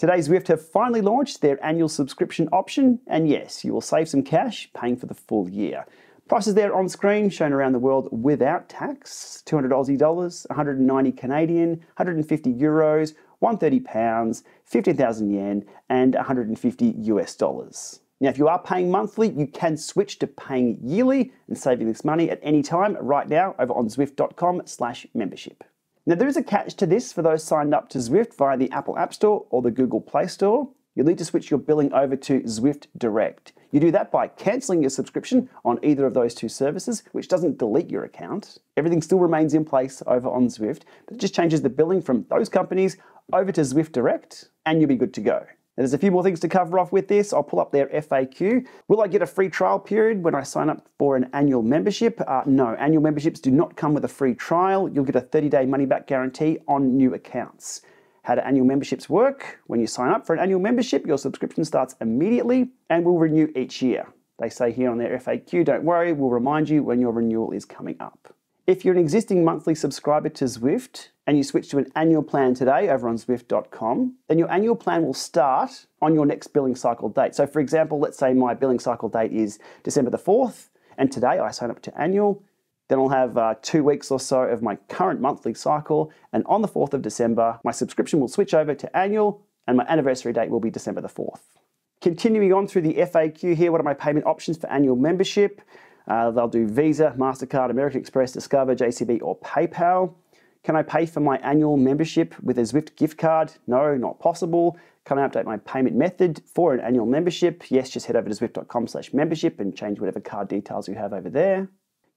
Today, Zwift have finally launched their annual subscription option, and yes, you will save some cash paying for the full year. Prices there on screen shown around the world without tax 200 Aussie dollars, 190 Canadian, 150 euros, 130 pounds, 15,000 yen, and 150 US dollars. Now, if you are paying monthly, you can switch to paying yearly and saving this money at any time right now over on Zwift.com slash membership. Now, there is a catch to this for those signed up to Zwift via the Apple App Store or the Google Play Store. You'll need to switch your billing over to Zwift Direct. You do that by cancelling your subscription on either of those two services, which doesn't delete your account. Everything still remains in place over on Zwift, but it just changes the billing from those companies over to Zwift Direct, and you'll be good to go. There's a few more things to cover off with this. I'll pull up their FAQ. Will I get a free trial period when I sign up for an annual membership? Uh, no, annual memberships do not come with a free trial. You'll get a 30 day money back guarantee on new accounts. How do annual memberships work? When you sign up for an annual membership, your subscription starts immediately and will renew each year. They say here on their FAQ, don't worry, we'll remind you when your renewal is coming up. If you're an existing monthly subscriber to Zwift and you switch to an annual plan today over on Zwift.com, then your annual plan will start on your next billing cycle date. So, for example, let's say my billing cycle date is December the 4th, and today I sign up to annual. Then I'll have uh, two weeks or so of my current monthly cycle, and on the 4th of December, my subscription will switch over to annual, and my anniversary date will be December the 4th. Continuing on through the FAQ here, what are my payment options for annual membership? Uh, they'll do Visa, MasterCard, American Express, Discover, JCB, or PayPal. Can I pay for my annual membership with a Zwift gift card? No, not possible. Can I update my payment method for an annual membership? Yes, just head over to zwift.com slash membership and change whatever card details you have over there.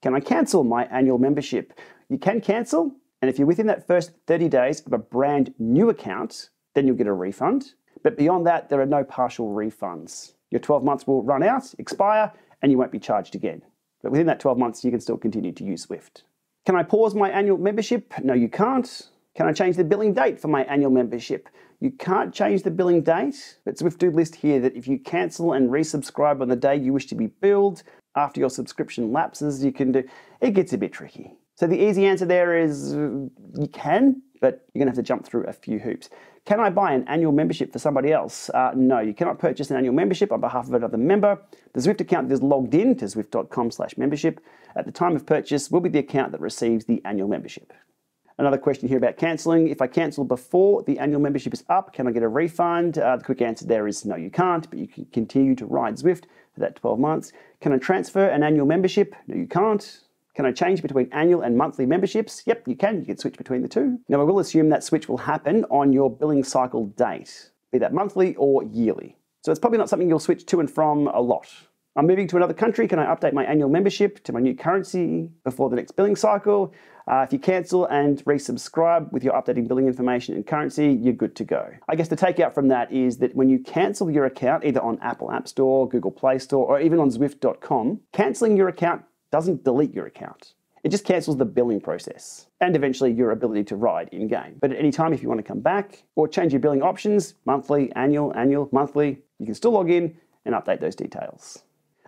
Can I cancel my annual membership? You can cancel, and if you're within that first 30 days of a brand new account, then you'll get a refund. But beyond that, there are no partial refunds. Your 12 months will run out, expire, and you won't be charged again. But within that 12 months, you can still continue to use Zwift. Can I pause my annual membership? No, you can't. Can I change the billing date for my annual membership? You can't change the billing date, but Zwift do list here that if you cancel and resubscribe on the day you wish to be billed, after your subscription lapses, you can do, it gets a bit tricky. So the easy answer there is you can, but you're gonna have to jump through a few hoops. Can I buy an annual membership for somebody else? Uh, no, you cannot purchase an annual membership on behalf of another member. The Zwift account that is logged in to zwift.com slash membership at the time of purchase will be the account that receives the annual membership. Another question here about cancelling. If I cancel before the annual membership is up, can I get a refund? Uh, the quick answer there is no, you can't, but you can continue to ride Zwift for that 12 months. Can I transfer an annual membership? No, you can't. Can I change between annual and monthly memberships? Yep, you can. You can switch between the two. Now, I will assume that switch will happen on your billing cycle date, be that monthly or yearly. So it's probably not something you'll switch to and from a lot. I'm moving to another country. Can I update my annual membership to my new currency before the next billing cycle? Uh, if you cancel and resubscribe with your updating billing information and currency, you're good to go. I guess the takeout from that is that when you cancel your account, either on Apple App Store, Google Play Store, or even on Zwift.com, canceling your account doesn't delete your account. It just cancels the billing process and eventually your ability to ride in game. But at any time, if you want to come back or change your billing options, monthly, annual, annual, monthly, you can still log in and update those details.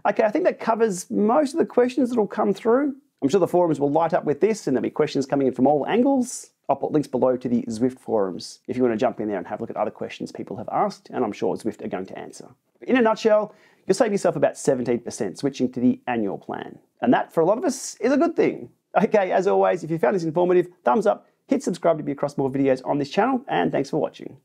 Okay, I think that covers most of the questions that will come through. I'm sure the forums will light up with this and there'll be questions coming in from all angles. I'll put links below to the Zwift forums if you want to jump in there and have a look at other questions people have asked, and I'm sure Zwift are going to answer. In a nutshell, you'll save yourself about 17% switching to the annual plan. And that, for a lot of us, is a good thing. Okay, as always, if you found this informative, thumbs up, hit subscribe to be across more videos on this channel, and thanks for watching.